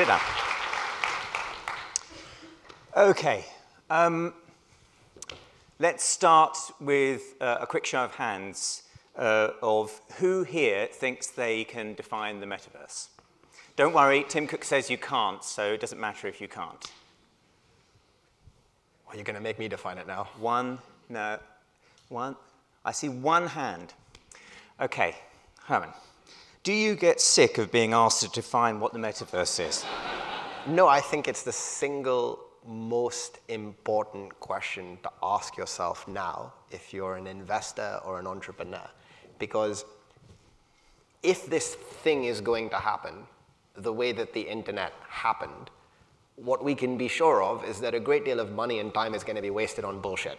Sit down. Okay. Um, let's start with uh, a quick show of hands uh, of who here thinks they can define the metaverse. Don't worry, Tim Cook says you can't, so it doesn't matter if you can't. Well, you're going to make me define it now. One, no, one. I see one hand. Okay, Herman. Do you get sick of being asked to define what the metaverse is? No, I think it's the single most important question to ask yourself now if you're an investor or an entrepreneur. Because if this thing is going to happen the way that the internet happened, what we can be sure of is that a great deal of money and time is going to be wasted on bullshit.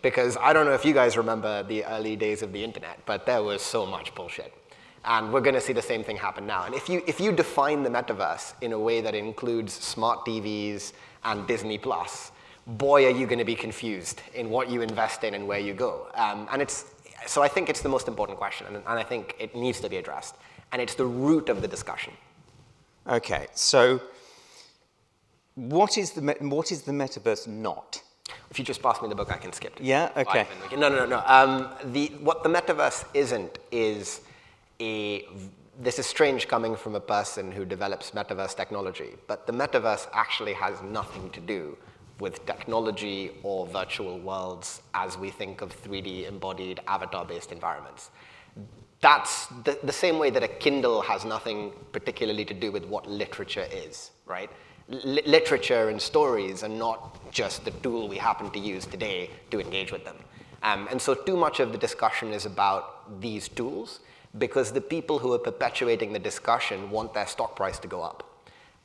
Because I don't know if you guys remember the early days of the internet, but there was so much bullshit. And we're going to see the same thing happen now. And if you, if you define the metaverse in a way that includes smart TVs and Disney Plus, boy, are you going to be confused in what you invest in and where you go. Um, and it's, so I think it's the most important question, and, and I think it needs to be addressed. And it's the root of the discussion. Okay, so what is the, what is the metaverse not? If you just pass me the book, I can skip to Yeah, okay. No, no, no, no. Um, the, what the metaverse isn't is a. This is strange coming from a person who develops metaverse technology, but the metaverse actually has nothing to do with technology or virtual worlds as we think of 3D embodied avatar based environments. That's the, the same way that a Kindle has nothing particularly to do with what literature is, right? literature and stories are not just the tool we happen to use today to engage with them. Um, and so too much of the discussion is about these tools because the people who are perpetuating the discussion want their stock price to go up.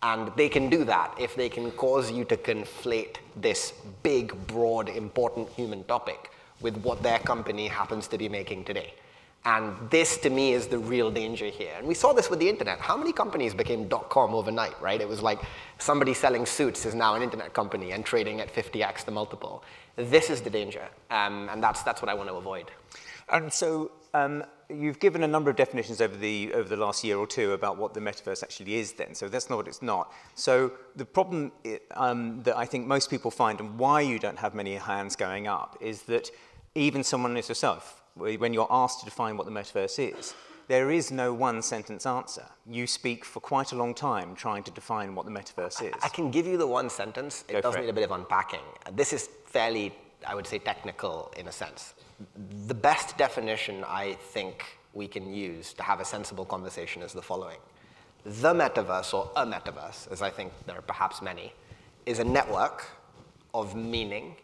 And they can do that if they can cause you to conflate this big, broad, important human topic with what their company happens to be making today. And this, to me, is the real danger here. And we saw this with the internet. How many companies became dot-com overnight, right? It was like somebody selling suits is now an internet company and trading at 50x the multiple. This is the danger, um, and that's, that's what I want to avoid. And so um, you've given a number of definitions over the, over the last year or two about what the metaverse actually is then. So that's not what it's not. So the problem um, that I think most people find and why you don't have many hands going up is that even someone as yourself, when you're asked to define what the metaverse is, there is no one sentence answer. You speak for quite a long time trying to define what the metaverse is. I can give you the one sentence. It Go does need it. a bit of unpacking. This is fairly, I would say, technical in a sense. The best definition I think we can use to have a sensible conversation is the following. The metaverse, or a metaverse, as I think there are perhaps many, is a network of meaning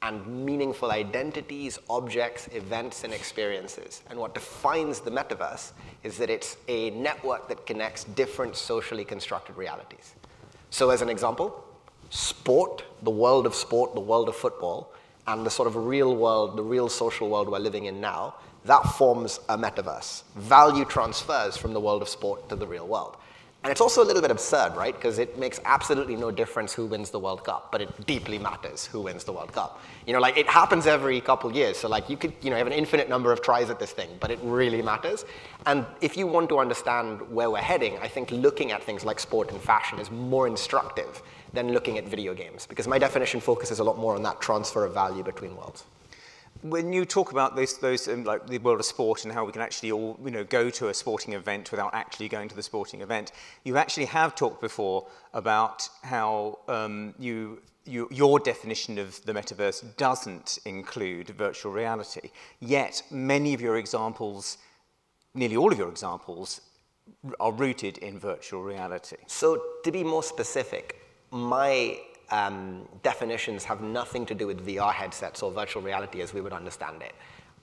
and meaningful identities, objects, events, and experiences. And what defines the metaverse is that it's a network that connects different socially constructed realities. So, as an example, sport, the world of sport, the world of football, and the sort of real world, the real social world we're living in now, that forms a metaverse. Value transfers from the world of sport to the real world. And it's also a little bit absurd, right? Because it makes absolutely no difference who wins the World Cup, but it deeply matters who wins the World Cup. You know, like it happens every couple years. So like you could, you know, have an infinite number of tries at this thing, but it really matters. And if you want to understand where we're heading, I think looking at things like sport and fashion is more instructive than looking at video games, because my definition focuses a lot more on that transfer of value between worlds. When you talk about those, those um, like the world of sport and how we can actually all, you know, go to a sporting event without actually going to the sporting event, you actually have talked before about how um, you, you, your definition of the metaverse doesn't include virtual reality. Yet many of your examples, nearly all of your examples, are rooted in virtual reality. So to be more specific, my um, definitions have nothing to do with VR headsets or virtual reality as we would understand it.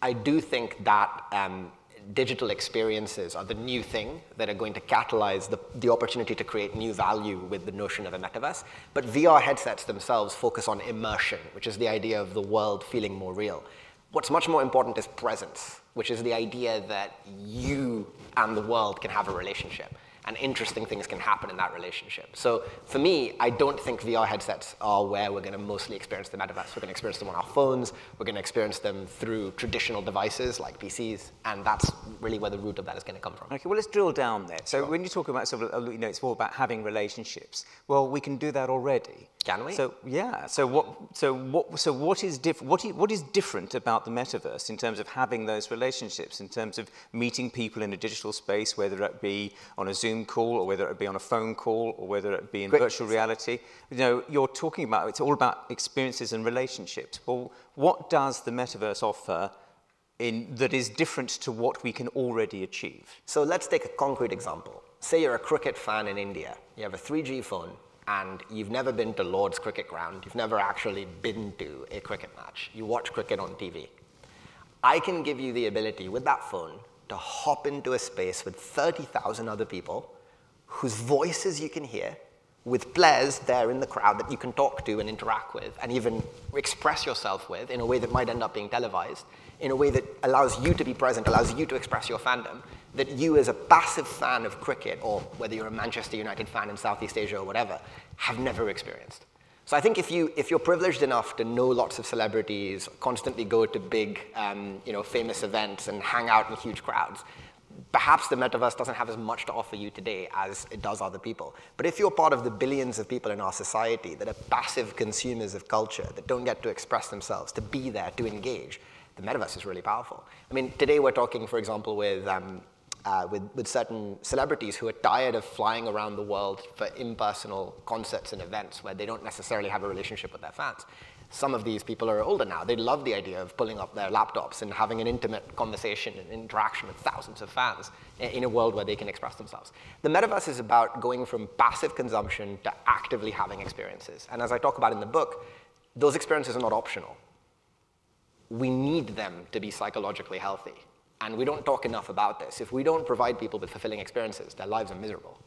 I do think that um, digital experiences are the new thing that are going to catalyze the, the opportunity to create new value with the notion of a metaverse. But VR headsets themselves focus on immersion, which is the idea of the world feeling more real. What's much more important is presence, which is the idea that you and the world can have a relationship. And interesting things can happen in that relationship. So for me, I don't think VR headsets are where we're going to mostly experience the metaverse. We're going to experience them on our phones. We're going to experience them through traditional devices like PCs, and that's really where the root of that is going to come from. Okay, well, let's drill down there. So sure. when you talk about sort of, you know, it's all about having relationships. Well, we can do that already. Can we? So yeah. So what? So what? So what is diff- what, is, what is different about the metaverse in terms of having those relationships, in terms of meeting people in a digital space, whether it be on a Zoom call or whether it be on a phone call or whether it be in Great. virtual reality? You know, you're talking about it's all about experiences and relationships. Well, what does the metaverse offer? In, that is different to what we can already achieve. So let's take a concrete example. Say you're a cricket fan in India. You have a 3G phone and you've never been to Lord's Cricket Ground, you've never actually been to a cricket match, you watch cricket on TV. I can give you the ability with that phone to hop into a space with 30,000 other people whose voices you can hear, with players there in the crowd that you can talk to and interact with and even express yourself with in a way that might end up being televised, in a way that allows you to be present, allows you to express your fandom, that you as a passive fan of cricket, or whether you're a Manchester United fan in Southeast Asia or whatever, have never experienced. So I think if, you, if you're privileged enough to know lots of celebrities, constantly go to big, um, you know, famous events and hang out in huge crowds, perhaps the metaverse doesn't have as much to offer you today as it does other people. But if you're part of the billions of people in our society that are passive consumers of culture, that don't get to express themselves, to be there, to engage, the metaverse is really powerful. I mean, today we're talking, for example, with, um, uh, with, with certain celebrities who are tired of flying around the world for impersonal concerts and events where they don't necessarily have a relationship with their fans. Some of these people are older now. They love the idea of pulling up their laptops and having an intimate conversation and interaction with thousands of fans in a world where they can express themselves. The metaverse is about going from passive consumption to actively having experiences. And as I talk about in the book, those experiences are not optional we need them to be psychologically healthy. And we don't talk enough about this. If we don't provide people with fulfilling experiences, their lives are miserable.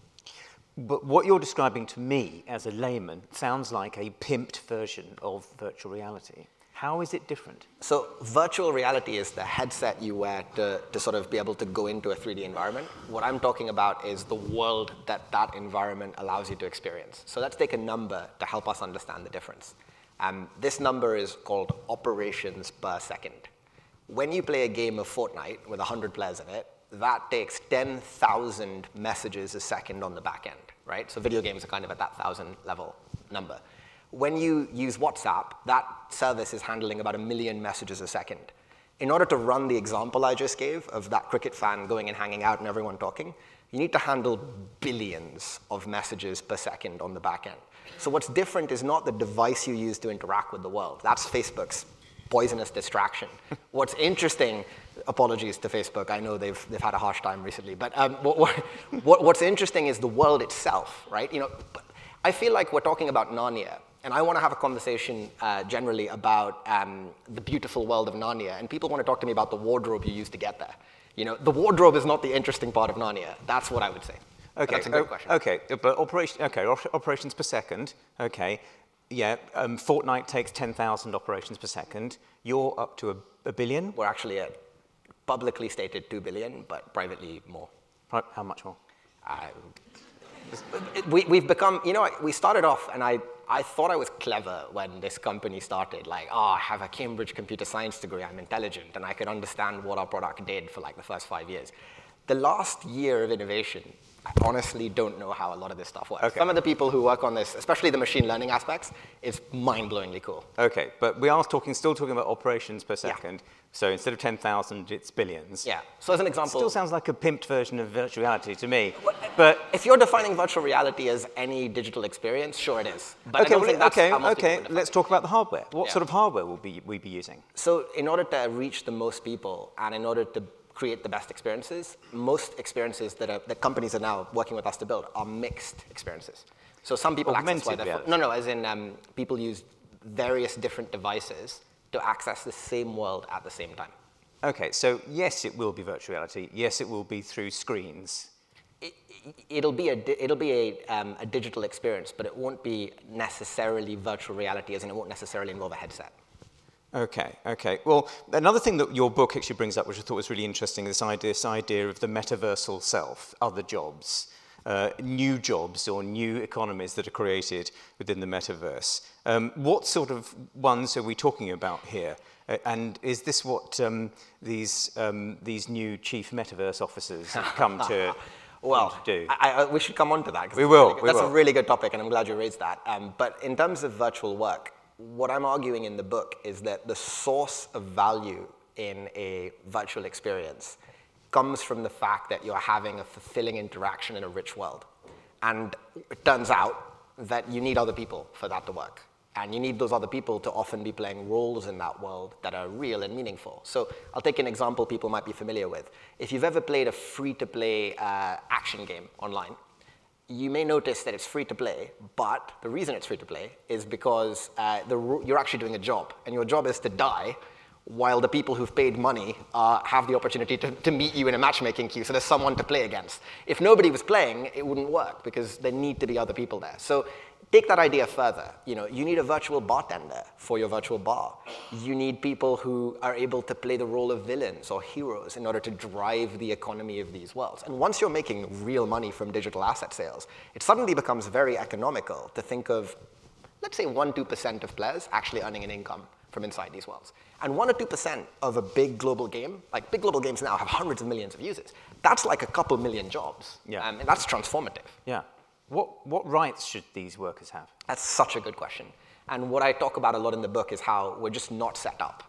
But what you're describing to me as a layman sounds like a pimped version of virtual reality. How is it different? So, virtual reality is the headset you wear to, to sort of be able to go into a 3D environment. What I'm talking about is the world that that environment allows you to experience. So, let's take a number to help us understand the difference. Um, this number is called operations per second. When you play a game of Fortnite with 100 players in it, that takes 10,000 messages a second on the back end, right? So video games are kind of at that 1,000 level number. When you use WhatsApp, that service is handling about a million messages a second. In order to run the example I just gave of that cricket fan going and hanging out and everyone talking, you need to handle billions of messages per second on the back end. So what's different is not the device you use to interact with the world. That's Facebook's poisonous distraction. what's interesting, apologies to Facebook, I know they've, they've had a harsh time recently, but um, what, what, what's interesting is the world itself, right? You know, I feel like we're talking about Narnia, and I want to have a conversation uh, generally about um, the beautiful world of Narnia, and people want to talk to me about the wardrobe you used to get there. You know, the wardrobe is not the interesting part of Narnia. That's what I would say. Okay. That's a good question. Okay, but operation, okay, operations per second. Okay. Yeah, um, Fortnite takes 10,000 operations per second. You're up to a, a, billion? We're actually at publicly stated 2 billion, but privately more. How much more? Uh, we, we've become, you know, we started off, and I, I thought I was clever when this company started. Like, oh, I have a Cambridge computer science degree, I'm intelligent, and I could understand what our product did for like the first five years. The last year of innovation honestly don't know how a lot of this stuff works. Okay. Some of the people who work on this, especially the machine learning aspects, is mind-blowingly cool. Okay, but we are talking, still talking about operations per second. Yeah. So instead of 10,000, it's billions. Yeah. So as an example... It still sounds like a pimped version of virtual reality to me. But if you're defining virtual reality as any digital experience, sure it is. But okay, well, okay, okay. Let's talk about the hardware. What yeah. sort of hardware will be, we be using? So in order to reach the most people and in order to create the best experiences. Most experiences that, are, that companies are now working with us to build are mixed experiences. So some people Augmented access no, no, as in um, people use various different devices to access the same world at the same time. Okay, so yes, it will be virtual reality. Yes, it will be through screens. It, will be a it'll be a, um, a digital experience, but it won't be necessarily virtual reality, as in it won't necessarily involve a headset. Okay, okay. Well, another thing that your book actually brings up, which I thought was really interesting, this idea, this idea of the metaversal self, other jobs. uh, new jobs or new economies that are created within the metaverse. Um, what sort of ones are we talking about here? Uh, and is this what um, these, um, these new chief metaverse officers have come to well, do? I, I, we should come on to that. We will. Really we that's will. a really good topic, and I'm glad you raised that. Um, but in terms of virtual work, what I'm arguing in the book is that the source of value in a virtual experience comes from the fact that you're having a fulfilling interaction in a rich world. And it turns out that you need other people for that to work. And you need those other people to often be playing roles in that world that are real and meaningful. So I'll take an example people might be familiar with. If you've ever played a free-to-play uh, action game online, you may notice that it's free to play, but the reason it's free to play is because uh, the, you're actually doing a job, and your job is to die while the people who've paid money uh, have the opportunity to, to meet you in a matchmaking queue, so there's someone to play against. If nobody was playing, it wouldn't work because there need to be other people there. So take that idea further. You know, you need a virtual bartender for your virtual bar. You need people who are able to play the role of villains or heroes in order to drive the economy of these worlds. And once you're making real money from digital asset sales, it suddenly becomes very economical to think of, let's say, 1 2% of players actually earning an income from inside these worlds. And 1 or 2% of a big global game, like big global games now have hundreds of millions of users. That's like a couple million jobs. Yeah. Um, and that's transformative. Yeah. What, what rights should these workers have? That's such a good question. And what I talk about a lot in the book is how we're just not set up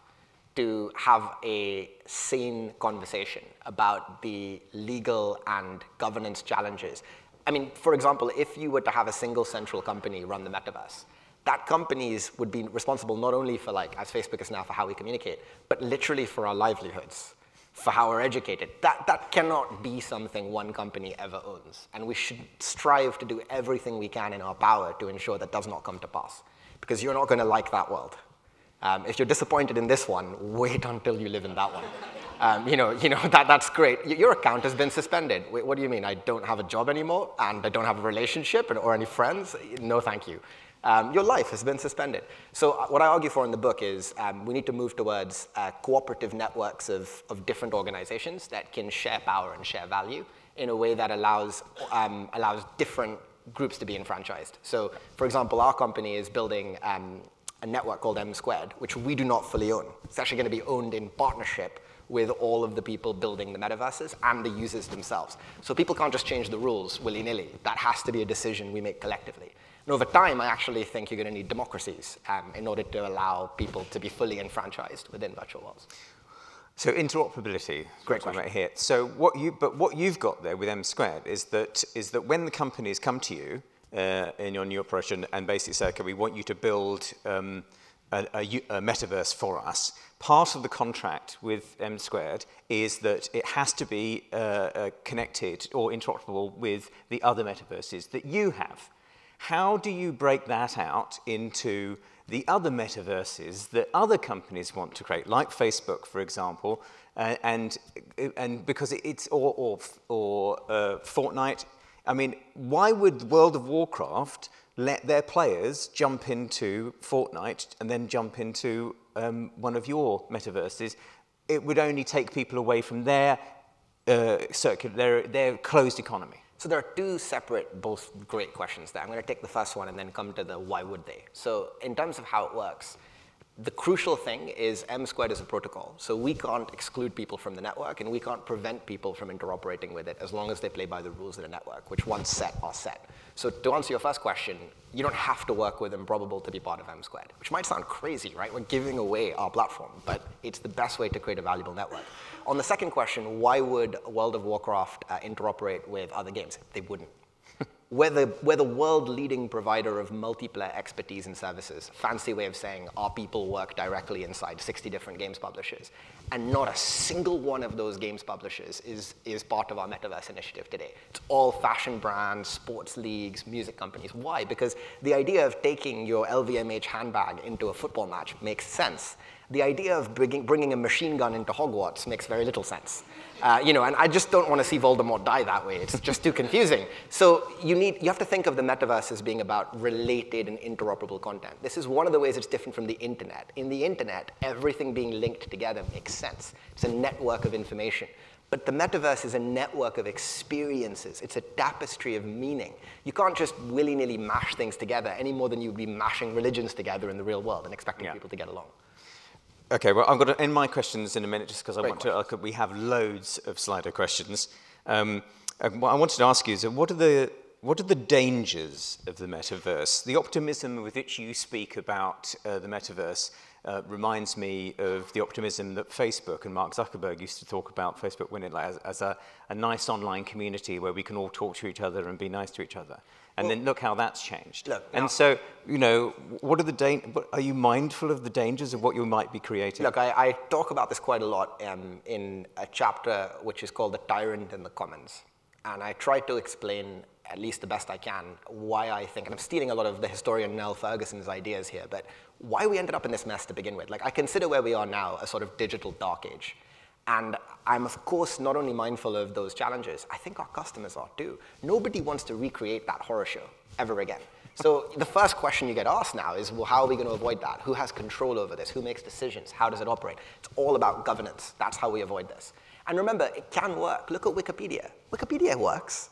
to have a sane conversation about the legal and governance challenges. I mean, for example, if you were to have a single central company run the metaverse, that companies would be responsible not only for like, as Facebook is now, for how we communicate, but literally for our livelihoods, for how we're educated. That, that cannot be something one company ever owns. And we should strive to do everything we can in our power to ensure that does not come to pass. Because you're not going to like that world. Um, if you're disappointed in this one, wait until you live in that one. Um, you know, you know that, that's great. Your account has been suspended. Wait, what do you mean? I don't have a job anymore and I don't have a relationship or any friends? No, thank you. Um, your life has been suspended. So uh, what I argue for in the book is um, we need to move towards uh, cooperative networks of, of different organizations that can share power and share value in a way that allows, um, allows different groups to be enfranchised. So for example, our company is building um, a network called M Squared, which we do not fully own. It's actually going to be owned in partnership with all of the people building the metaverses and the users themselves. So people can't just change the rules willy-nilly. That has to be a decision we make collectively. And over time, I actually think you're going to need democracies um, in order to allow people to be fully enfranchised within virtual worlds. So interoperability, Great question. Right here. So what you, but what you've got there with M squared is that is that when the companies come to you uh, in your new operation and basically say, okay, we want you to build um, a, a, a metaverse for us. Part of the contract with M squared is that it has to be uh, uh, connected or interoperable with the other metaverses that you have. How do you break that out into the other metaverses that other companies want to create, like Facebook, for example, uh, and, and because it's, or, or, or uh, Fortnite? I mean, why would World of Warcraft let their players jump into Fortnite and then jump into um, one of your metaverses? It would only take people away from their uh, circular, their, their closed economy. So there are two separate, both great questions there. I'm going to take the first one and then come to the why would they. So in terms of how it works, the crucial thing is M squared is a protocol. So we can't exclude people from the network and we can't prevent people from interoperating with it as long as they play by the rules of the network, which once set are set. So to answer your first question, you don't have to work with Improbable to be part of M squared, which might sound crazy, right? We're giving away our platform, but it's the best way to create a valuable network. On the second question, why would World of Warcraft uh, interoperate with other games? They wouldn't. We're, the, we're the world leading provider of multiplayer expertise and services. Fancy way of saying our people work directly inside 60 different games publishers. And not a single one of those games publishers is, is part of our metaverse initiative today. It's all fashion brands, sports leagues, music companies. Why? Because the idea of taking your LVMH handbag into a football match makes sense. The idea of bringing, bringing a machine gun into Hogwarts makes very little sense. Uh, you know, and I just don't want to see Voldemort die that way. It's just too confusing. So you need, you have to think of the metaverse as being about related and interoperable content. This is one of the ways it's different from the internet. In the internet, everything being linked together makes sense. It's a network of information. But the metaverse is a network of experiences. It's a tapestry of meaning. You can't just willy-nilly mash things together any more than you'd be mashing religions together in the real world and expecting yeah. people to get along. Okay, well, I'm going to end my questions in a minute just because I want to. we have loads of Slido questions. Um, what I wanted to ask you is, what are the what are the dangers of the metaverse? The optimism with which you speak about uh, the metaverse uh, reminds me of the optimism that Facebook and Mark Zuckerberg used to talk about Facebook winning as, as a, a, nice online community where we can all talk to each other and be nice to each other. And well, then look how that's changed. Look, and so, you know, what are the da- are you mindful of the dangers of what you might be creating? Look, I, I talk about this quite a lot um, in a chapter which is called The Tyrant in the Commons. And I try to explain at least the best I can, why I think, and I'm stealing a lot of the historian Niall Ferguson's ideas here, but why we ended up in this mess to begin with. Like, I consider where we are now a sort of digital dark age. And I'm, of course, not only mindful of those challenges, I think our customers are too. Nobody wants to recreate that horror show ever again. So the first question you get asked now is, well, how are we going to avoid that? Who has control over this? Who makes decisions? How does it operate? It's all about governance. That's how we avoid this. And remember, it can work. Look at Wikipedia. Wikipedia works.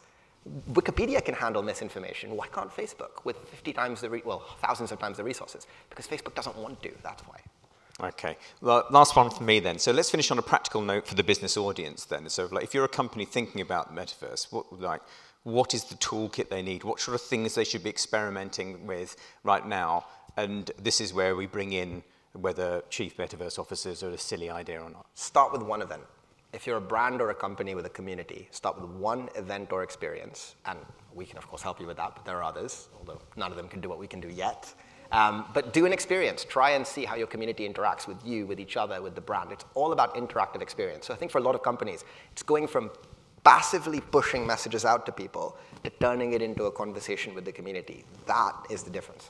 Wikipedia can handle misinformation. Why can't Facebook with 50 times the, well, thousands of times the resources? Because Facebook doesn't want to, that's why. Okay, last one for me then. So let's finish on a practical note for the business audience then. So like, if you're a company thinking about the metaverse, what, like, what is the toolkit they need? What sort of things they should be experimenting with right now? And this is where we bring in whether chief metaverse officers are a silly idea or not. Start with one event if you're a brand or a company with a community, start with one event or experience, and we can of course help you with that, but there are others, although none of them can do what we can do yet. Um, but do an experience. Try and see how your community interacts with you, with each other, with the brand. It's all about interactive experience. So I think for a lot of companies, it's going from passively pushing messages out to people to turning it into a conversation with the community. That is the difference.